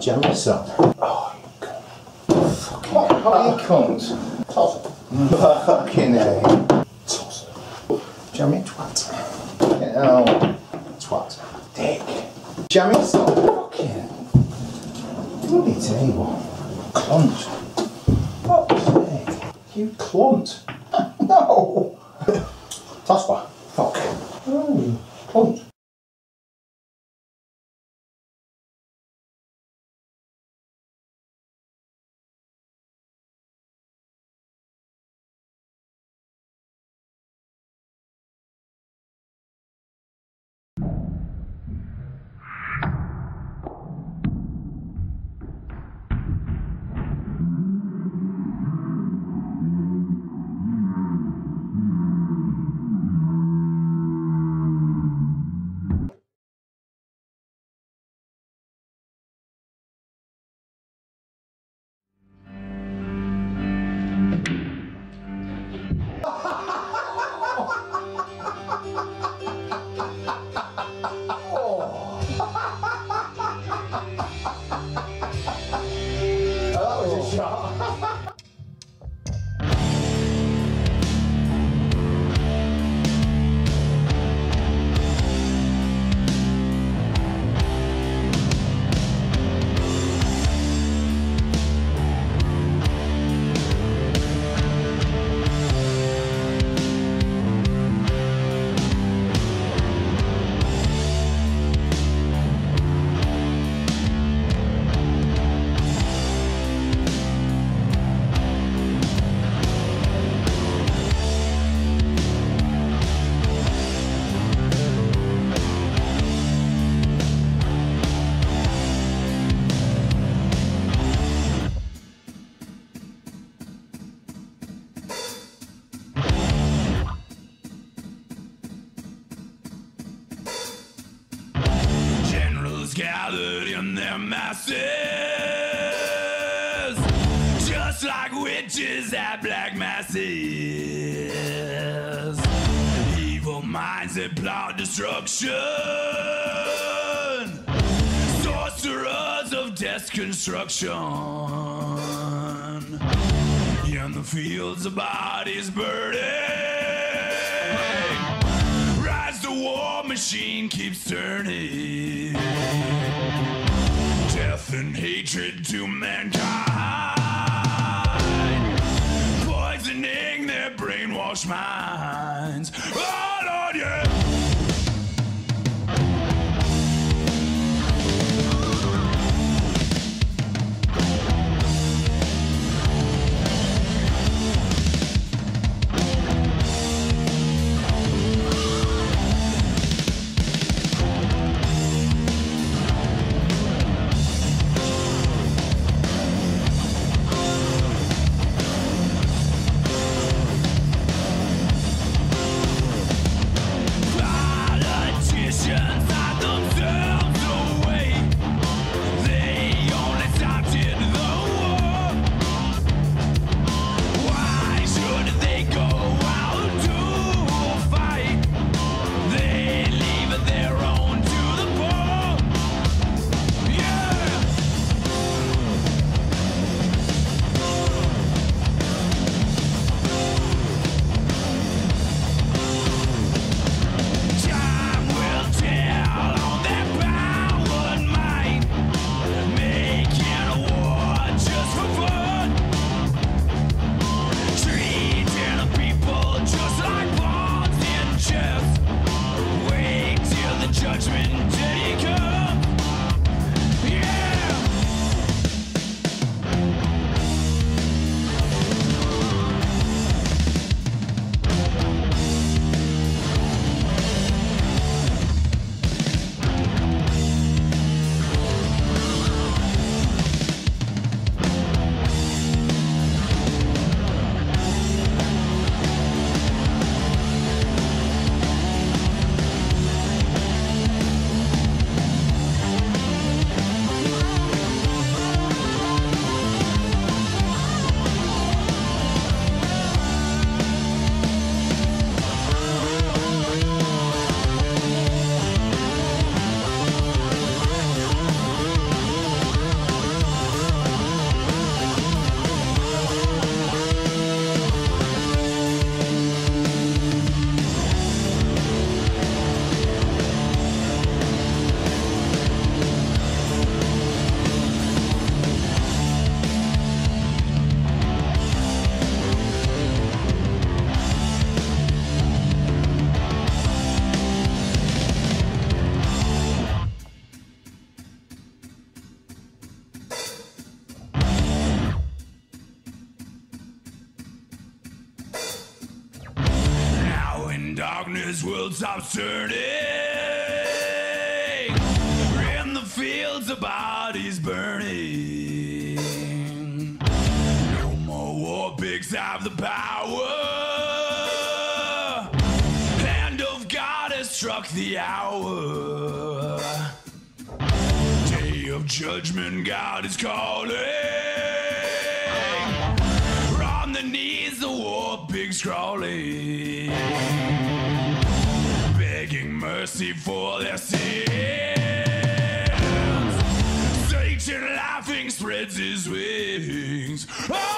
Jam yourself. Oh, you cunt. Fucking oh, you cunt. Toss it. Fucking hell. Toss it. Jam twat. Fucking hell. Twat. Dick. Jam yourself. Fucking. Bloody table. Clunt. Fuck's sake. You clunt. No. Toss witches at black masses. Evil minds that destruction, sorcerers of death's construction. In the fields of bodies burning. Rise the war machine keeps turning. Death and hatred to mankind. Poisoning their brainwashed minds. World turning. In the fields, the bodies burning. No more war pigs have the power. Hand of God has struck the hour. Day of judgment, God is calling. On the knees, the war pigs crawling, mercy for their sins. Satan laughing spreads his wings. Oh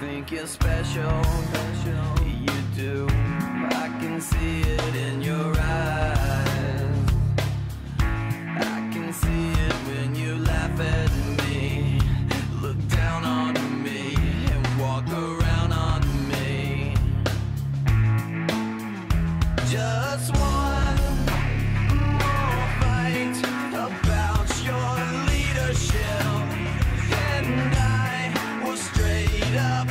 think you're special, you do. I can see it in your eyes. I can see it when you laugh at me, look down on me, and walk around on me. Just one more fight about your leadership, and I will straight up.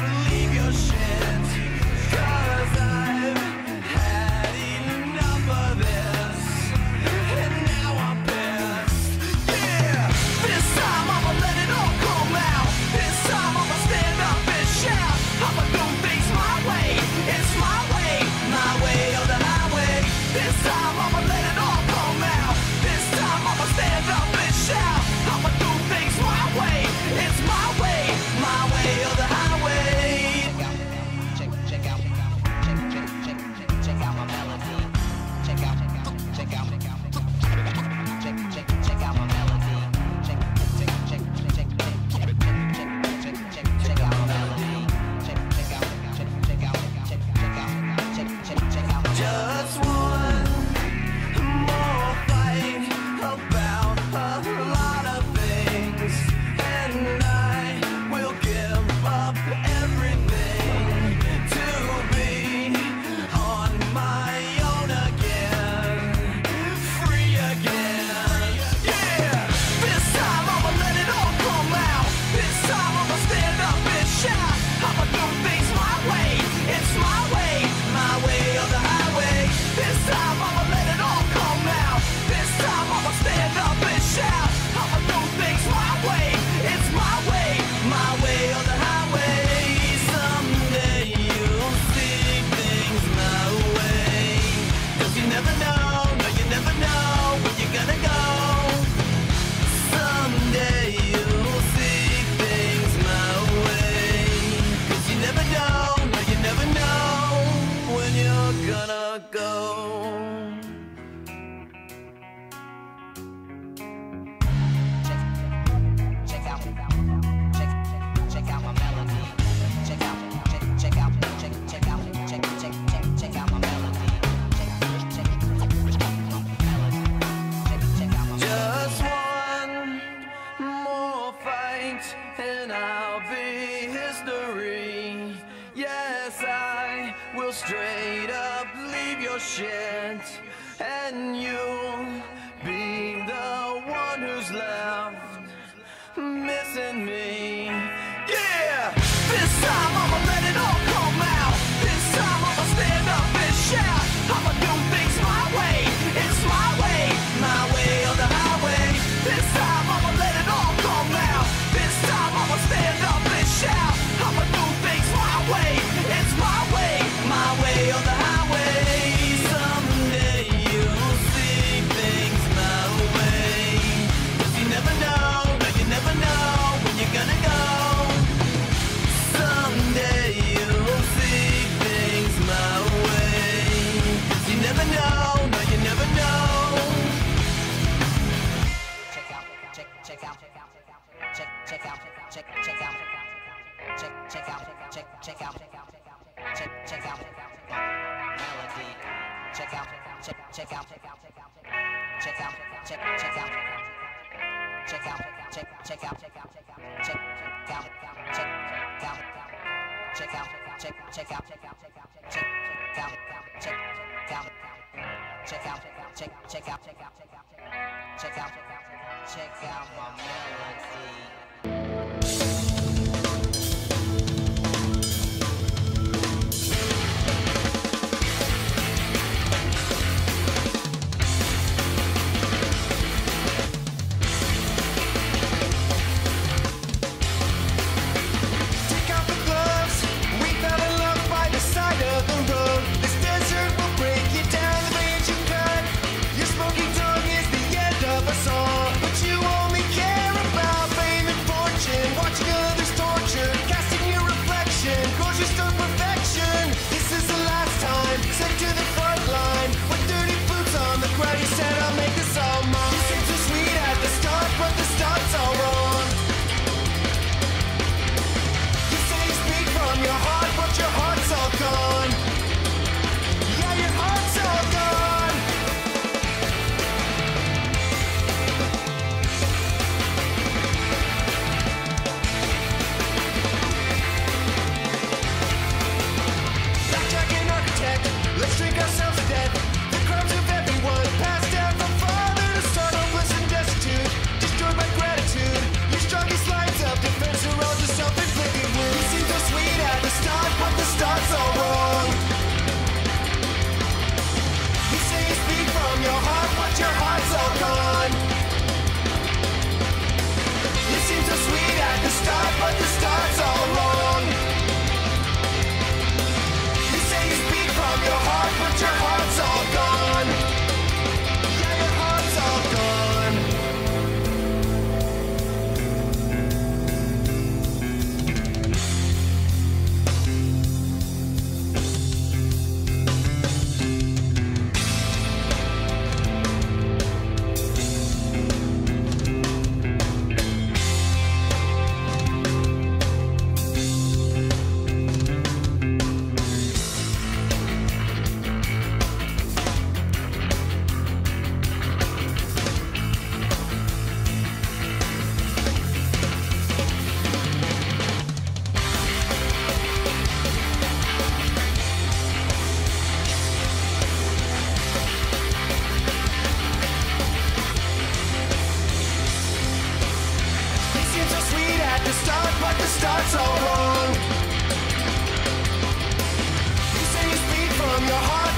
home.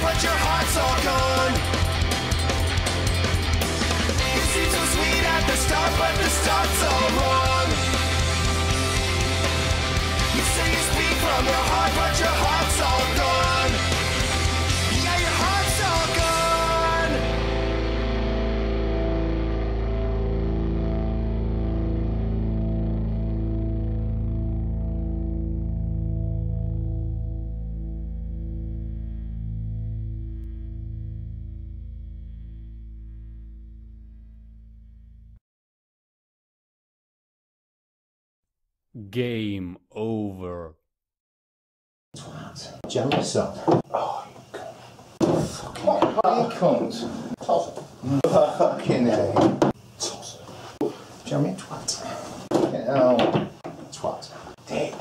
But your heart's all gone. You seem so sweet at the start, but the start's all wrong. You say you speak from your heart, but your heart's all gone. Game over. Twat. Jeremy son. Oh, you cunt. Fucking oh, you cunt. Toss it. Fucking A. Toss it. Jeremy twat. Fucking hell. Twat. Dick.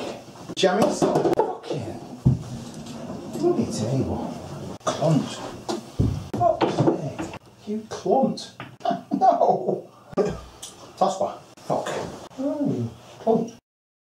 Jeremy son. Fucking. Bloody table. Clunt. Fuck's sake. You clunt. no. Toss one. Fuck. Oh, cunt.